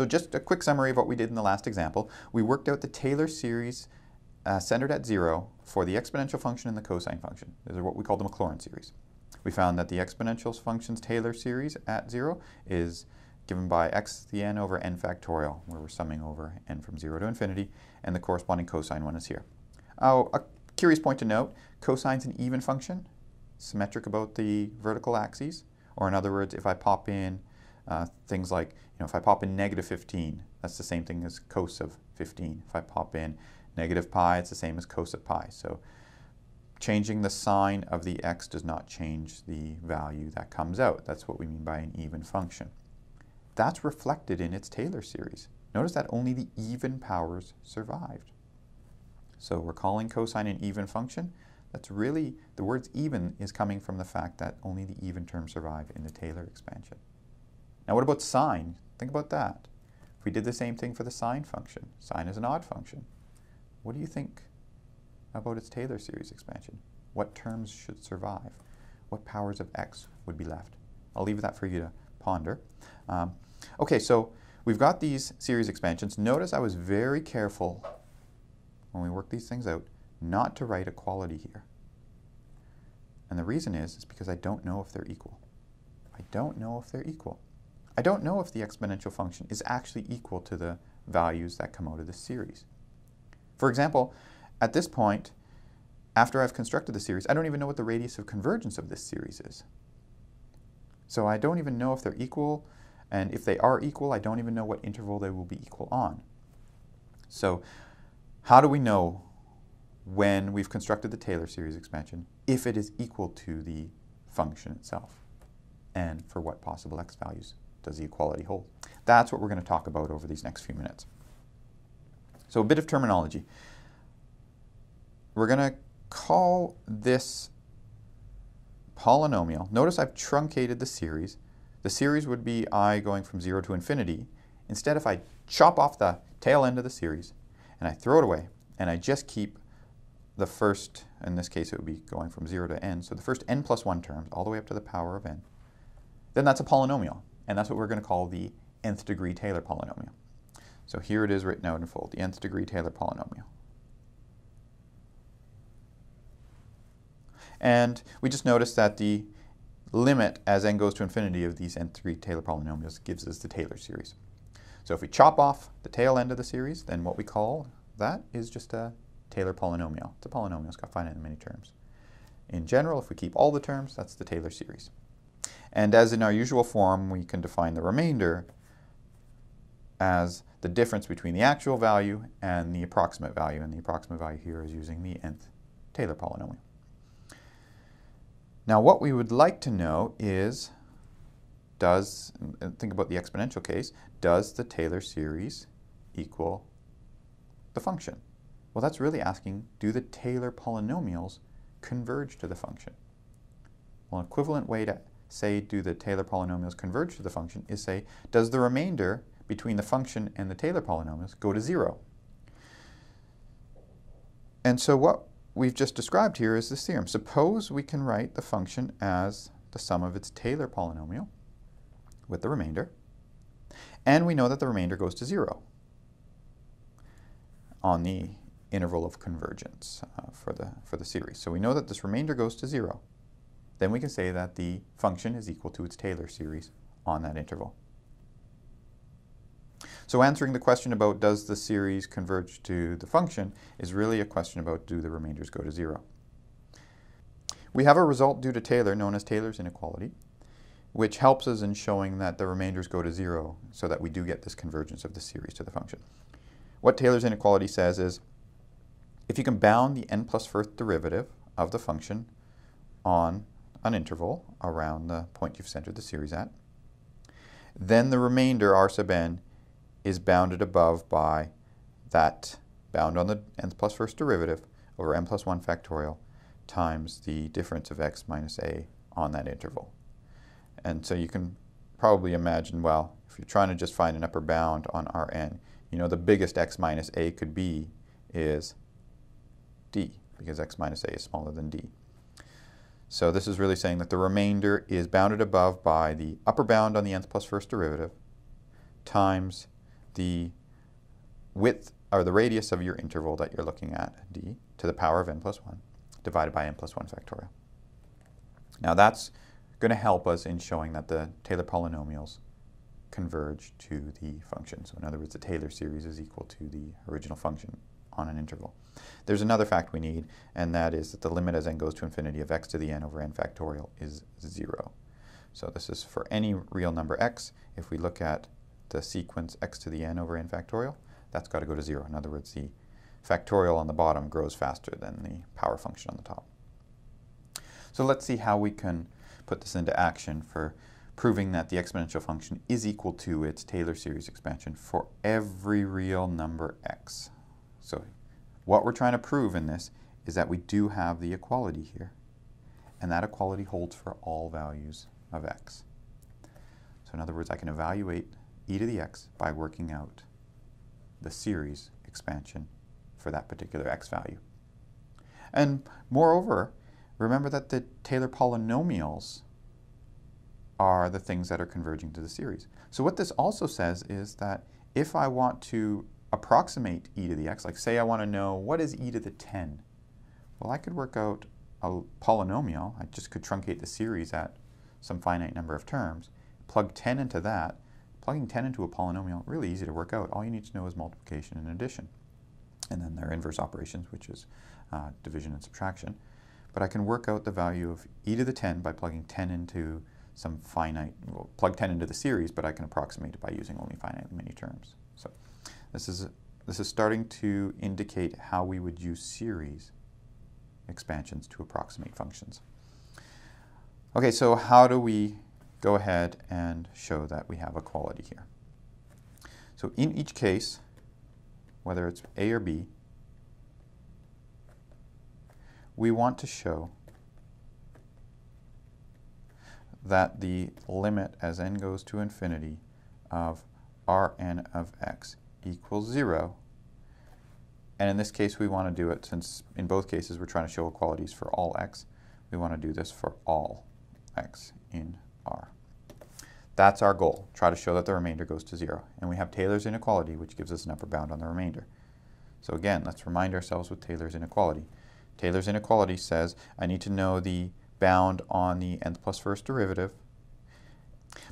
So just a quick summary of what we did in the last example. We worked out the Taylor series uh, centered at zero for the exponential function and the cosine function. These are what we call the Maclaurin series. We found that the exponential function's Taylor series at zero is given by x to the n over n factorial, where we're summing over n from 0 to infinity, and the corresponding cosine one is here. Oh, a curious point to note, cosine's an even function, symmetric about the vertical axes, or in other words, if I pop in uh, things like, you know, if I pop in negative 15, that's the same thing as cos of 15. If I pop in negative pi, it's the same as cos of pi. So changing the sign of the x does not change the value that comes out. That's what we mean by an even function. That's reflected in its Taylor series. Notice that only the even powers survived. So we're calling cosine an even function. That's really, the words even is coming from the fact that only the even terms survive in the Taylor expansion. Now what about sine? Think about that. If we did the same thing for the sine function, sine is an odd function. What do you think about its Taylor series expansion? What terms should survive? What powers of x would be left? I'll leave that for you to ponder. Um, okay, so we've got these series expansions. Notice I was very careful when we work these things out not to write equality here. And the reason is, is because I don't know if they're equal. I don't know if they're equal. I don't know if the exponential function is actually equal to the values that come out of this series. For example, at this point, after I've constructed the series, I don't even know what the radius of convergence of this series is. So I don't even know if they're equal, and if they are equal, I don't even know what interval they will be equal on. So how do we know when we've constructed the Taylor series expansion if it is equal to the function itself? And for what possible x values does the equality hold? That's what we're going to talk about over these next few minutes. So a bit of terminology. We're going to call this polynomial, notice I've truncated the series. The series would be i going from 0 to infinity. Instead, if I chop off the tail end of the series and I throw it away and I just keep the first, in this case it would be going from 0 to n, so the first n plus 1 terms all the way up to the power of n, then that's a polynomial. And that's what we're going to call the nth degree Taylor polynomial. So here it is written out in full, the nth degree Taylor polynomial. And we just noticed that the limit as n goes to infinity of these nth degree Taylor polynomials gives us the Taylor series. So if we chop off the tail end of the series, then what we call that is just a Taylor polynomial. It's a polynomial, it's got finite many terms. In general, if we keep all the terms, that's the Taylor series. And as in our usual form, we can define the remainder as the difference between the actual value and the approximate value. And the approximate value here is using the nth Taylor polynomial. Now what we would like to know is, does, think about the exponential case, does the Taylor series equal the function? Well, that's really asking, do the Taylor polynomials converge to the function? Well, an equivalent way to say, do the Taylor polynomials converge to the function is say, does the remainder between the function and the Taylor polynomials go to zero? And so what we've just described here is this theorem. Suppose we can write the function as the sum of its Taylor polynomial with the remainder, and we know that the remainder goes to zero on the interval of convergence uh, for, the, for the series. So we know that this remainder goes to zero. Then we can say that the function is equal to its Taylor series on that interval. So answering the question about does the series converge to the function is really a question about do the remainders go to zero. We have a result due to Taylor known as Taylor's inequality, which helps us in showing that the remainders go to zero so that we do get this convergence of the series to the function. What Taylor's inequality says is if you can bound the n plus first derivative of the function on an interval around the point you've centered the series at, then the remainder r sub n is bounded above by that bound on the n plus first derivative over n plus 1 factorial times the difference of x minus a on that interval. And so you can probably imagine, well, if you're trying to just find an upper bound on Rn, you know the biggest x minus a could be is d, because x minus a is smaller than d. So this is really saying that the remainder is bounded above by the upper bound on the nth plus first derivative times the width or the radius of your interval that you're looking at, d, to the power of n plus 1, divided by n plus 1 factorial. Now that's going to help us in showing that the Taylor polynomials converge to the function. So in other words, the Taylor series is equal to the original function on an interval. There's another fact we need, and that is that the limit as n goes to infinity of x to the n over n factorial is 0. So this is for any real number x. If we look at the sequence x to the n over n factorial, that's got to go to 0. In other words, the factorial on the bottom grows faster than the power function on the top. So let's see how we can put this into action for proving that the exponential function is equal to its Taylor series expansion for every real number x. So what we're trying to prove in this is that we do have the equality here, and that equality holds for all values of x. So in other words, I can evaluate e to the x by working out the series expansion for that particular x value. And moreover, remember that the Taylor polynomials are the things that are converging to the series. So what this also says is that if I want to approximate e to the x, like say I want to know what is e to the 10, well I could work out a polynomial, I just could truncate the series at some finite number of terms, plug 10 into that, plugging 10 into a polynomial, really easy to work out. All you need to know is multiplication and addition. And then their inverse operations, which is uh, division and subtraction. But I can work out the value of e to the 10 by plugging 10 into some finite, well, plug 10 into the series, but I can approximate it by using only finite many terms. So this is, this is starting to indicate how we would use series expansions to approximate functions. Okay, so how do we go ahead and show that we have equality here? So in each case, whether it's A or B, we want to show that the limit as n goes to infinity of Rn of x equals 0. And in this case, we want to do it, since in both cases we're trying to show equalities for all x, we want to do this for all x in R. That's our goal, try to show that the remainder goes to 0. And we have Taylor's inequality, which gives us an upper bound on the remainder. So again, let's remind ourselves with Taylor's inequality. Taylor's inequality says I need to know the bound on the nth plus first derivative.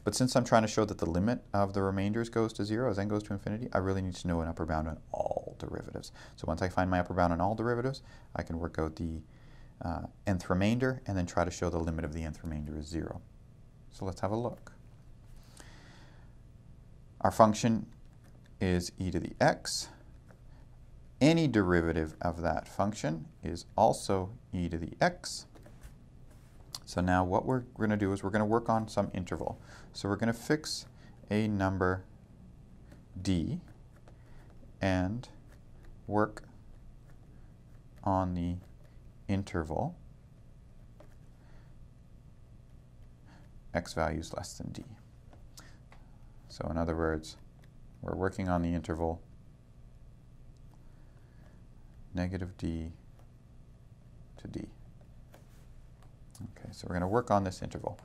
But since I'm trying to show that the limit of the remainders goes to 0 as n goes to infinity, I really need to know an upper bound on all derivatives. So once I find my upper bound on all derivatives, I can work out the uh, nth remainder, and then try to show the limit of the nth remainder is 0. So let's have a look. Our function is e to the x. Any derivative of that function is also e to the x. So now what we're going to do is we're going to work on some interval. So we're going to fix a number d and work on the interval x values less than d. So in other words, we're working on the interval negative d to d. Okay, so we're going to work on this interval.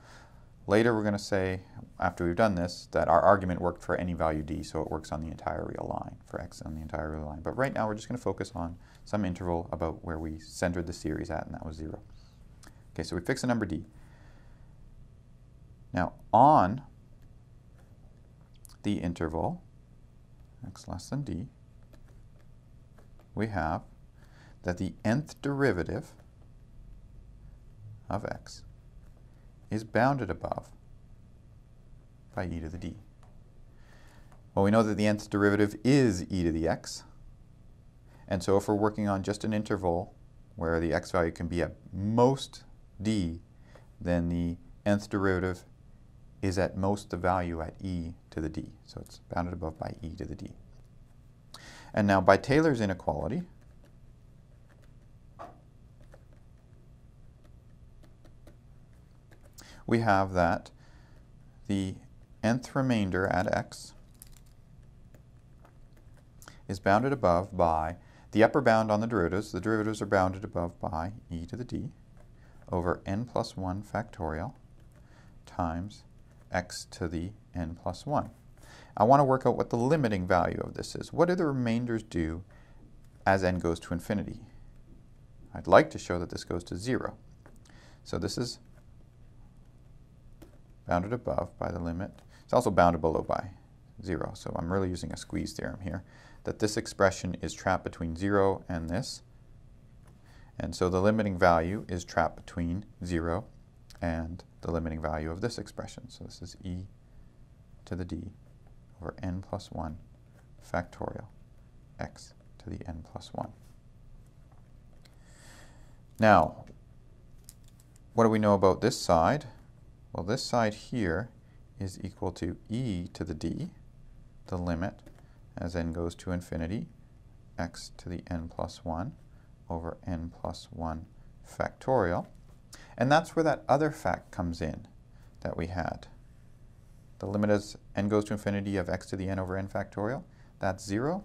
Later we're going to say, after we've done this, that our argument worked for any value d, so it works on the entire real line, for x on the entire real line. But right now we're just going to focus on some interval about where we centered the series at, and that was 0. Okay, so we fix a number d. Now, on the interval x less than d, we have that the nth derivative of x is bounded above by e to the d. Well, we know that the nth derivative is e to the x. And so if we're working on just an interval where the x value can be at most d, then the nth derivative is at most the value at e to the d. So it's bounded above by e to the d. And now by Taylor's inequality, we have that the nth remainder at x is bounded above by the upper bound on the derivatives. The derivatives are bounded above by e to the d over n plus 1 factorial times x to the n plus 1. I want to work out what the limiting value of this is. What do the remainders do as n goes to infinity? I'd like to show that this goes to 0. So this is bounded above by the limit. It's also bounded below by 0. So I'm really using a squeeze theorem here, that this expression is trapped between 0 and this. And so the limiting value is trapped between 0 and the limiting value of this expression. So this is e to the d over n plus 1 factorial x to the n plus 1. Now, what do we know about this side? Well, this side here is equal to e to the d, the limit as n goes to infinity, x to the n plus 1 over n plus 1 factorial. And that's where that other fact comes in that we had. The limit as n goes to infinity of x to the n over n factorial, that's 0.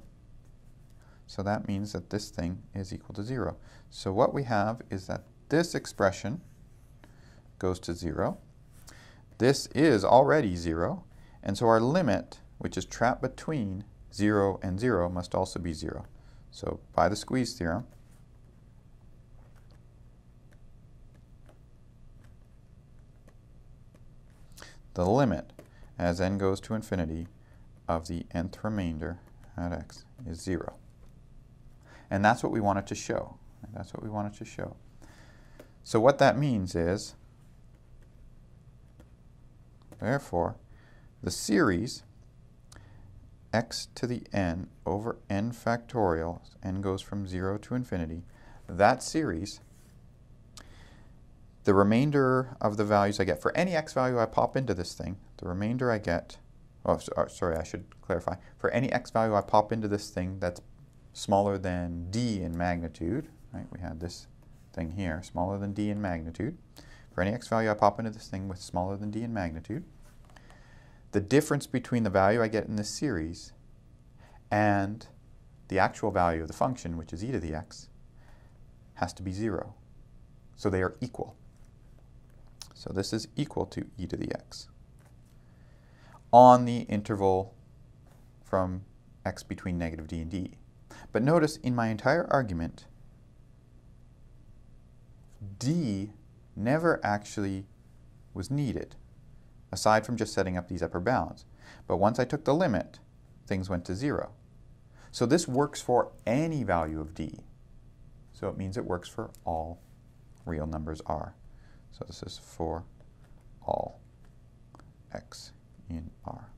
So that means that this thing is equal to 0. So what we have is that this expression goes to 0. This is already 0. And so our limit, which is trapped between 0 and 0, must also be 0. So by the squeeze theorem, the limit as n goes to infinity of the nth remainder at x is 0. And that's what we wanted to show. That's what we wanted to show. So what that means is, therefore, the series x to the n over n factorial, n goes from 0 to infinity, that series the remainder of the values I get, for any x value I pop into this thing, the remainder I get, oh, uh, sorry, I should clarify. For any x value I pop into this thing that's smaller than d in magnitude, right, we had this thing here, smaller than d in magnitude. For any x value I pop into this thing with smaller than d in magnitude, the difference between the value I get in this series and the actual value of the function, which is e to the x, has to be 0. So they are equal. So this is equal to e to the x on the interval from x between negative d and d. But notice in my entire argument, d never actually was needed, aside from just setting up these upper bounds. But once I took the limit, things went to 0. So this works for any value of d. So it means it works for all real numbers r. So this is for all x in R.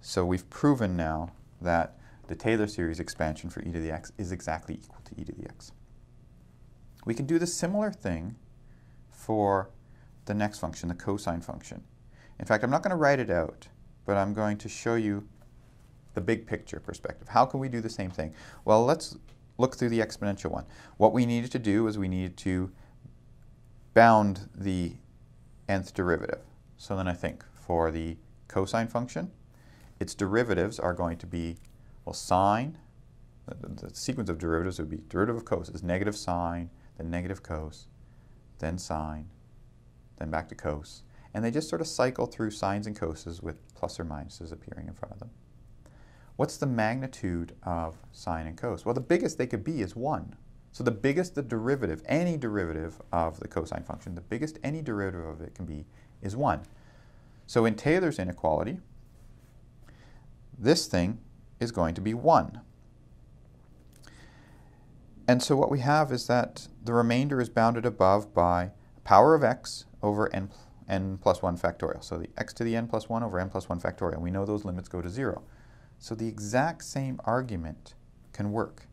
So we've proven now that the Taylor series expansion for e to the x is exactly equal to e to the x. We can do the similar thing for the next function, the cosine function. In fact, I'm not going to write it out, but I'm going to show you the big picture perspective. How can we do the same thing? Well, let's look through the exponential one. What we needed to do is we needed to bound the nth derivative. So then I think for the cosine function, its derivatives are going to be, well, sine, the, the sequence of derivatives would be derivative of cos is negative sine, then negative cos, then sine, then back to cos. And they just sort of cycle through sines and coses with plus or minuses appearing in front of them. What's the magnitude of sine and cos? Well, the biggest they could be is 1. So the biggest the derivative, any derivative of the cosine function, the biggest any derivative of it can be is 1. So in Taylor's inequality, this thing is going to be 1. And so what we have is that the remainder is bounded above by power of x over n, n plus 1 factorial. So the x to the n plus 1 over n plus 1 factorial. We know those limits go to 0. So the exact same argument can work.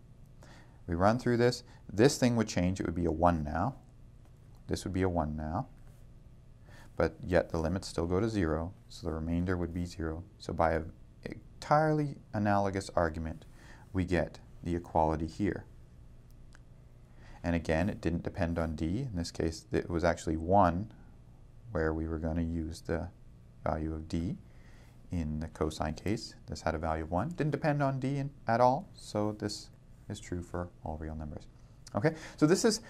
We run through this. This thing would change. It would be a 1 now. This would be a 1 now. But yet the limits still go to 0, so the remainder would be 0. So by an entirely analogous argument, we get the equality here. And again, it didn't depend on d. In this case, it was actually 1 where we were going to use the value of d. In the cosine case, this had a value of 1. Didn't depend on d in, at all, so this is true for all real numbers. Okay, so this is,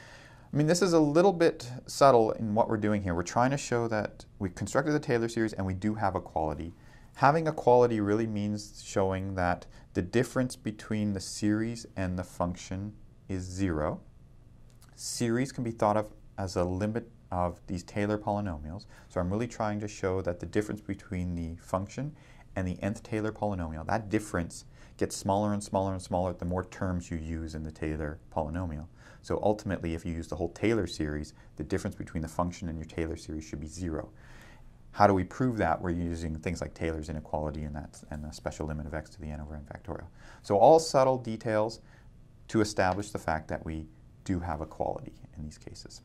I mean, this is a little bit subtle in what we're doing here. We're trying to show that we constructed the Taylor series and we do have equality. Having equality really means showing that the difference between the series and the function is zero. Series can be thought of as a limit of these Taylor polynomials. So I'm really trying to show that the difference between the function and the nth Taylor polynomial, that difference gets smaller and smaller and smaller the more terms you use in the Taylor polynomial. So ultimately, if you use the whole Taylor series, the difference between the function and your Taylor series should be zero. How do we prove that? We're using things like Taylor's inequality and, that, and the special limit of x to the n over n factorial. So all subtle details to establish the fact that we do have equality in these cases.